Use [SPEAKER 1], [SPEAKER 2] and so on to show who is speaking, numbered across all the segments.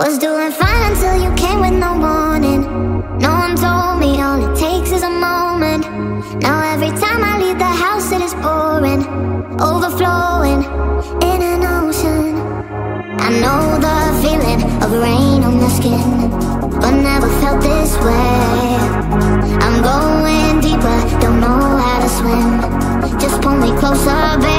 [SPEAKER 1] Was doing fine until you came with no warning. No one told me all it takes is a moment. Now every time I leave the house, it is pouring, overflowing in an ocean. I know the feeling of rain on the skin, but never felt this way. I'm going deeper, don't know how to swim. Just pull me closer, baby,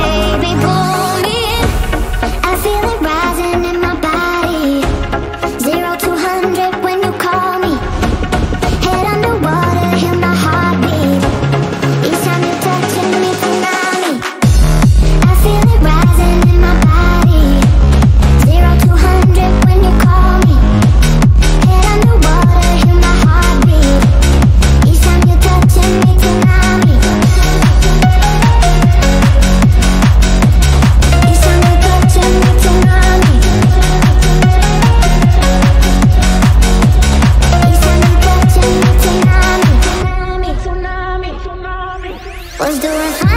[SPEAKER 1] was doing